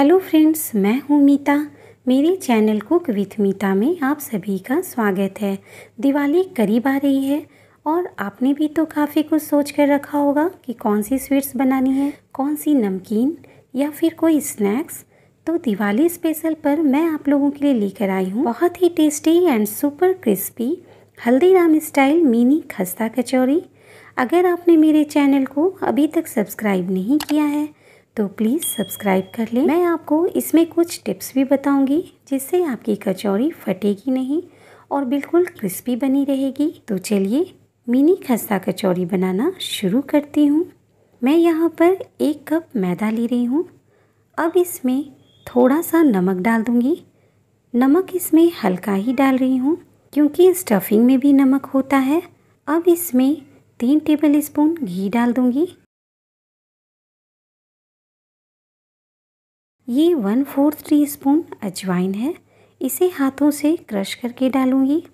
Hello friends मैं हूँ मीता। मेरे चैनल कुक विथ मीता में आप सभी का स्वागत है। दिवाली करीब आ रही है और आपने भी तो काफ़ी कुछ सोच कर रखा होगा कि कौन सी स्वीट्स बनानी है, कौन सी नमकीन या फिर कोई स्नैक्स तो दिवाली स्पेशल पर मैं आप लोगों के लिए लेकर आई हूँ बहुत ही tasty and super crispy Haldiram style mini khasta kachori. अगर आपने मेरे चैनल को अभी तक सब्सक्राइब नहीं किया है तो प्लीज़ सब्सक्राइब कर लें। मैं आपको इसमें कुछ टिप्स भी बताऊँगी, जिससे आपकी कचौरी फटेगी नहीं और बिल्कुल क्रिस्पी बनी रहेगी। तो चलिए मिनी खस्ता कचौरी बनाना शुरू करती हूँ। मैं यहाँ पर एक कप मैदा ले रही हूँ। अब इसमें थोड़ा सा नमक डाल दूँगी। नमक इसमें हल्का ही डाल रही हूँ, क्योंकि स्टफिंग में भी नमक होता है। अब इसमें तीन टेबल स्पून घी डाल दूँगी। ये वन फोर्थ टी स्पून अजवाइन है। इसे हाथों से क्रश करके डालूँगी।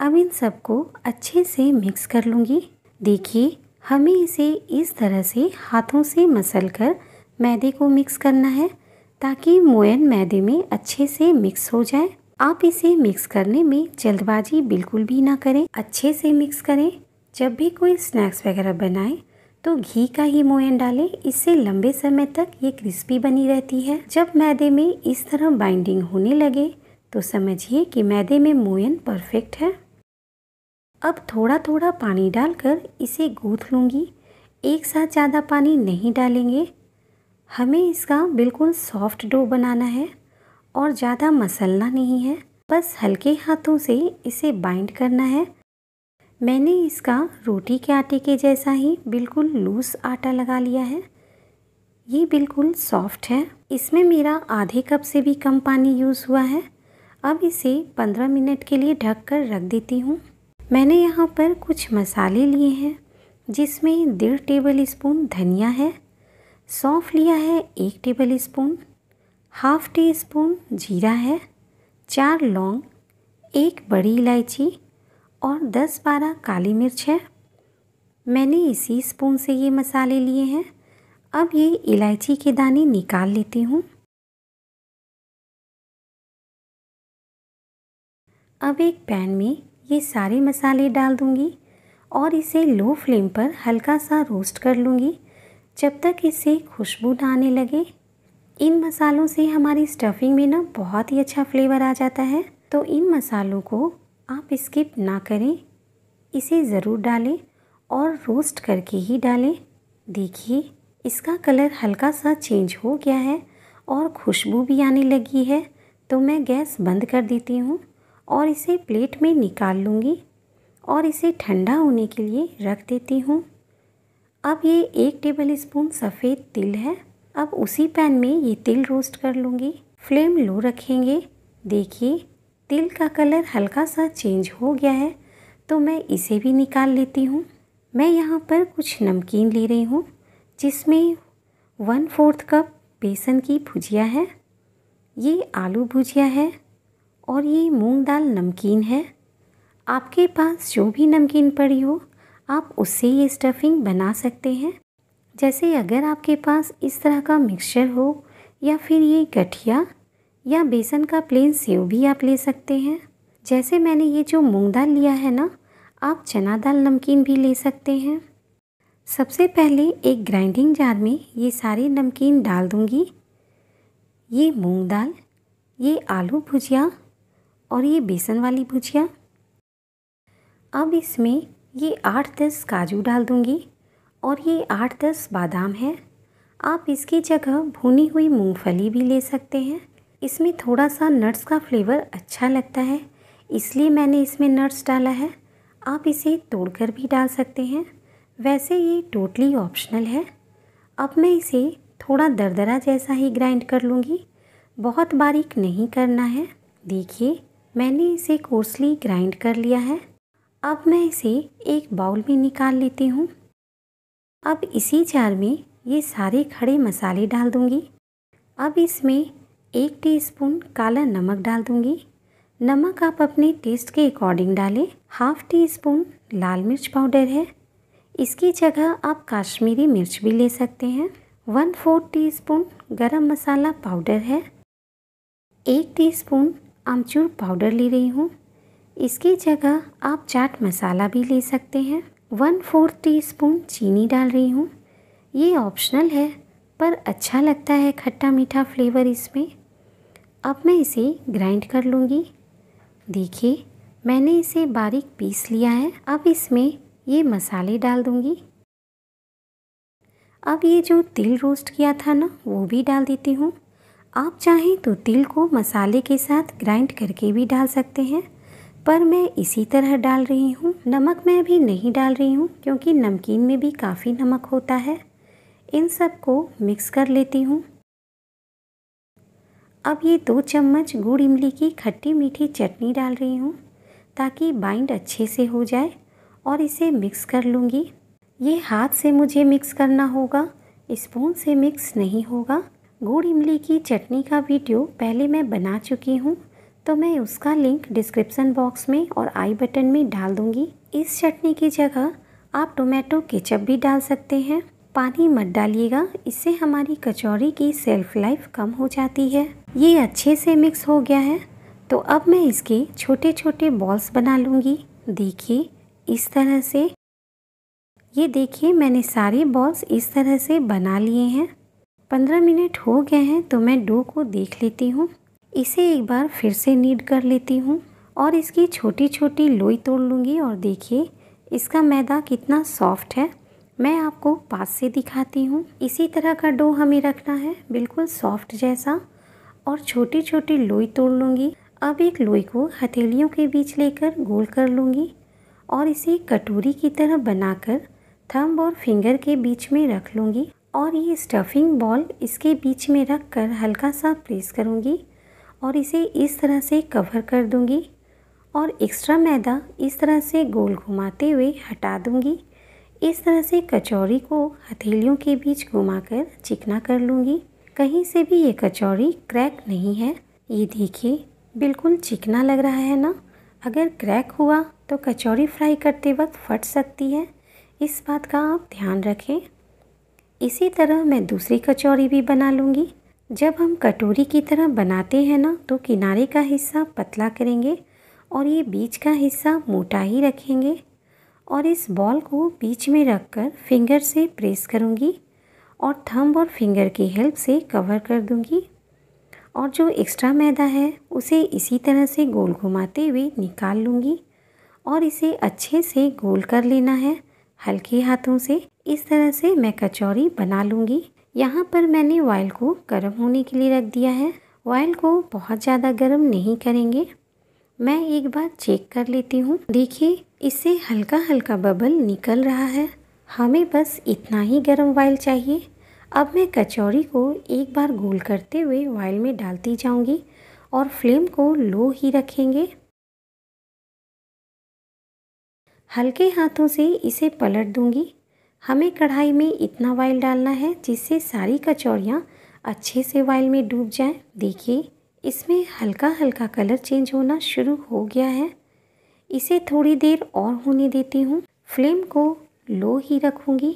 अब इन सबको अच्छे से मिक्स कर लूँगी। देखिए, हमें इसे इस तरह से हाथों से मसल कर मैदे को मिक्स करना है, ताकि मोयन मैदे में अच्छे से मिक्स हो जाए। आप इसे मिक्स करने में जल्दबाजी बिल्कुल भी ना करें। अच्छे से मिक्स करें। जब भी कोई स्नैक्स वगैरह बनाएँ तो घी का ही मोयन डालें। इससे लंबे समय तक ये क्रिस्पी बनी रहती है। जब मैदे में इस तरह बाइंडिंग होने लगे तो समझिए कि मैदे में मोयन परफेक्ट है। अब थोड़ा थोड़ा पानी डालकर इसे गूँथ लूँगी। एक साथ ज़्यादा पानी नहीं डालेंगे। हमें इसका बिल्कुल सॉफ्ट डो बनाना है और ज़्यादा मसलना नहीं है। बस हल्के हाथों से इसे बाइंड करना है। मैंने इसका रोटी के आटे के जैसा ही बिल्कुल लूज़ आटा लगा लिया है। ये बिल्कुल सॉफ्ट है। इसमें मेरा आधे कप से भी कम पानी यूज़ हुआ है। अब इसे 15 मिनट के लिए ढक कर रख देती हूँ। मैंने यहाँ पर कुछ मसाले लिए हैं, जिसमें डेढ़ टेबल स्पून धनिया है, सौंफ लिया है एक tablespoon, half teaspoon जीरा है, चार लौंग, एक बड़ी इलायची और 10-12 काली मिर्च है। मैंने इसी स्पून से ये मसाले लिए हैं। अब ये इलायची के दाने निकाल लेती हूँ। अब एक पैन में ये सारे मसाले डाल दूँगी और इसे लो फ्लेम पर हल्का सा रोस्ट कर लूँगी। जब तक इससे खुशबू ना आने लगे। इन मसालों से हमारी स्टफिंग में ना बहुत ही अच्छा फ्लेवर आ जाता है। तो इन मसालों को आप स्किप ना करें, इसे ज़रूर डालें और रोस्ट करके ही डालें। देखिए, इसका कलर हल्का सा चेंज हो गया है और खुशबू भी आने लगी है तो मैं गैस बंद कर देती हूँ और इसे प्लेट में निकाल लूँगी और इसे ठंडा होने के लिए रख देती हूँ। अब ये एक टेबल स्पून सफ़ेद तिल है, अब उसी पैन में ये तिल रोस्ट कर लूँगी। फ्लेम लो रखेंगे, देखिए तिल का कलर हल्का सा चेंज हो गया है तो मैं इसे भी निकाल लेती हूँ। मैं यहाँ पर कुछ नमकीन ले रही हूँ, जिसमें वन फोर्थ कप बेसन की भुजिया है, ये आलू भुजिया है और ये मूंग दाल नमकीन है। आपके पास जो भी नमकीन पड़ी हो, आप उससे ये स्टफिंग बना सकते हैं। जैसे अगर आपके पास इस तरह का मिक्सचर हो या फिर ये गठिया या बेसन का प्लेन सेव भी आप ले सकते हैं। जैसे मैंने ये जो मूंग दाल लिया है ना, आप चना दाल नमकीन भी ले सकते हैं। सबसे पहले एक ग्राइंडिंग जार में ये सारे नमकीन डाल दूँगी। ये मूंग दाल, ये आलू भुजिया और ये बेसन वाली भुजिया। अब इसमें ये आठ दस काजू डाल दूँगी और ये आठ दस बादाम है। आप इसकी जगह भुनी हुई मूंगफली भी ले सकते हैं। इसमें थोड़ा सा नट्स का फ्लेवर अच्छा लगता है, इसलिए मैंने इसमें नट्स डाला है। आप इसे तोड़कर भी डाल सकते हैं। वैसे ये टोटली ऑप्शनल है। अब मैं इसे थोड़ा दरदरा जैसा ही ग्राइंड कर लूँगी। बहुत बारीक नहीं करना है। देखिए, मैंने इसे कोर्सली ग्राइंड कर लिया है। अब मैं इसे एक बाउल में निकाल लेती हूँ। अब इसी जार में ये सारे खड़े मसाले डाल दूँगी। अब इसमें एक टीस्पून काला नमक डाल दूँगी। नमक आप अपने टेस्ट के अकॉर्डिंग डालें। हाफ़ टी स्पून लाल मिर्च पाउडर है। इसकी जगह आप काश्मीरी मिर्च भी ले सकते हैं। वन फोर्थ टी स्पून गरम मसाला पाउडर है। एक टीस्पून आमचूर पाउडर ले रही हूँ। इसकी जगह आप चाट मसाला भी ले सकते हैं। वन फोर्थ टी स्पून चीनी डाल रही हूँ। ये ऑप्शनल है, पर अच्छा लगता है खट्टा मीठा फ्लेवर इसमें। अब मैं इसे ग्राइंड कर लूँगी। देखिए, मैंने इसे बारीक पीस लिया है। अब इसमें ये मसाले डाल दूँगी। अब ये जो तिल रोस्ट किया था ना, वो भी डाल देती हूँ। आप चाहें तो तिल को मसाले के साथ ग्राइंड करके भी डाल सकते हैं, पर मैं इसी तरह डाल रही हूँ। नमक मैं अभी नहीं डाल रही हूँ, क्योंकि नमकीन में भी काफ़ी नमक होता है। इन सबको मिक्स कर लेती हूँ। अब ये दो चम्मच गुड़ इमली की खट्टी मीठी चटनी डाल रही हूँ, ताकि बाइंड अच्छे से हो जाए, और इसे मिक्स कर लूँगी। ये हाथ से मुझे मिक्स करना होगा, स्पून से मिक्स नहीं होगा। गुड़ इमली की चटनी का वीडियो पहले मैं बना चुकी हूँ तो मैं उसका लिंक डिस्क्रिप्सन बॉक्स में और आई बटन में डाल दूँगी। इस चटनी की जगह आप टोमेटो केचप भी डाल सकते हैं। पानी मत डालिएगा, इससे हमारी कचौरी की सेल्फ लाइफ कम हो जाती है। ये अच्छे से मिक्स हो गया है। तो अब मैं इसके छोटे छोटे बॉल्स बना लूँगी। देखिए, इस तरह से। ये देखिए, मैंने सारे बॉल्स इस तरह से बना लिए हैं। पंद्रह मिनट हो गए हैं तो मैं डो को देख लेती हूँ। इसे एक बार फिर से नीड कर लेती हूँ और इसकी छोटी छोटी लोई तोड़ लूँगी और देखिए, इसका मैदा कितना सॉफ्ट है। मैं आपको पास से दिखाती हूँ। इसी तरह का डो हमें रखना है, बिल्कुल सॉफ्ट जैसा, और छोटी छोटी लोई तोड़ लूँगी। अब एक लोई को हथेलियों के बीच लेकर गोल कर लूँगी, और इसे कटोरी की तरह बनाकर थंब और फिंगर के बीच में रख लूँगी, और ये स्टफिंग बॉल इसके बीच में रख कर हल्का सा प्रेस करूँगी, और इसे इस तरह से कवर कर दूँगी, और एक्स्ट्रा मैदा इस तरह से गोल घुमाते हुए हटा दूँगी। इस तरह से कचौरी को हथेलियों के बीच घुमाकर चिकना कर लूँगी। कहीं से भी ये कचौरी क्रैक नहीं है। ये देखिए, बिल्कुल चिकना लग रहा है ना? अगर क्रैक हुआ तो कचौरी फ्राई करते वक्त फट सकती है। इस बात का आप ध्यान रखें। इसी तरह मैं दूसरी कचौरी भी बना लूँगी। जब हम कटोरी की तरह बनाते हैं ना तो किनारे का हिस्सा पतला करेंगे और ये बीच का हिस्सा मोटा ही रखेंगे। और इस बॉल को बीच में रखकर फिंगर से प्रेस करूँगी और थंब और फिंगर की हेल्प से कवर कर दूँगी। और जो एक्स्ट्रा मैदा है, उसे इसी तरह से गोल घुमाते हुए निकाल लूँगी और इसे अच्छे से गोल कर लेना है हल्के हाथों से। इस तरह से मैं कचौरी बना लूँगी। यहाँ पर मैंने ऑयल को गर्म होने के लिए रख दिया है। ऑयल को बहुत ज़्यादा गर्म नहीं करेंगे। मैं एक बार चेक कर लेती हूँ। देखिए इससे हल्का हल्का बबल निकल रहा है। हमें बस इतना ही गर्म ऑयल चाहिए। अब मैं कचौरी को एक बार गोल करते हुए ऑयल में डालती जाऊँगी और फ्लेम को लो ही रखेंगे। हल्के हाथों से इसे पलट दूँगी। हमें कढ़ाई में इतना ऑयल डालना है जिससे सारी कचौड़ियाँ अच्छे से ऑयल में डूब जाएँ। देखिए, इसमें हल्का हल्का कलर चेंज होना शुरू हो गया है। इसे थोड़ी देर और होने देती हूँ। फ्लेम को लो ही रखूँगी।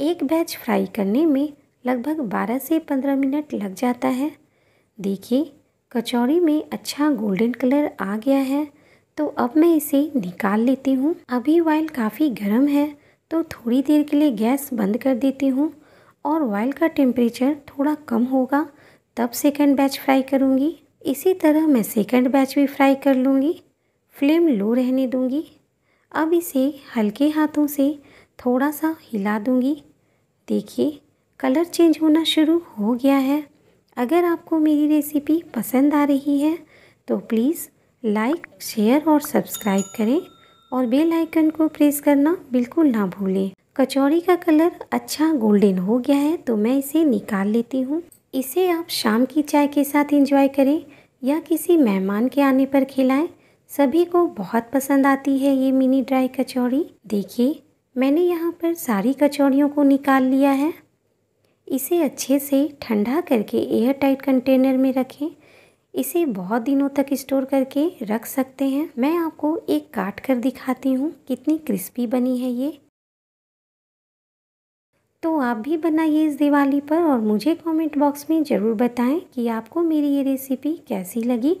एक बैच फ्राई करने में लगभग 12 से 15 मिनट लग जाता है। देखिए कचौड़ी में अच्छा गोल्डन कलर आ गया है तो अब मैं इसे निकाल लेती हूँ। अभी ऑयल काफ़ी गर्म है तो थोड़ी देर के लिए गैस बंद कर देती हूँ और ऑयल का टेम्परेचर थोड़ा कम होगा, तब सेकंड बैच फ्राई करूँगी। इसी तरह मैं सेकंड बैच भी फ्राई कर लूँगी। फ्लेम लो रहने दूँगी। अब इसे हल्के हाथों से थोड़ा सा हिला दूँगी। देखिए, कलर चेंज होना शुरू हो गया है। अगर आपको मेरी रेसिपी पसंद आ रही है तो प्लीज़ लाइक, शेयर और सब्सक्राइब करें और बेल आइकन को प्रेस करना बिल्कुल ना भूलें। कचौड़ी का कलर अच्छा गोल्डन हो गया है तो मैं इसे निकाल लेती हूँ। इसे आप शाम की चाय के साथ एंजॉय करें या किसी मेहमान के आने पर खिलाएँ। सभी को बहुत पसंद आती है ये मिनी ड्राई कचौड़ी। देखिए, मैंने यहाँ पर सारी कचौड़ियों को निकाल लिया है। इसे अच्छे से ठंडा करके एयर टाइट कंटेनर में रखें। इसे बहुत दिनों तक स्टोर करके रख सकते हैं। मैं आपको एक काट कर दिखाती हूँ कितनी क्रिस्पी बनी है ये। तो आप भी बनाइए इस दिवाली पर और मुझे कमेंट बॉक्स में ज़रूर बताएँ कि आपको मेरी ये रेसिपी कैसी लगी।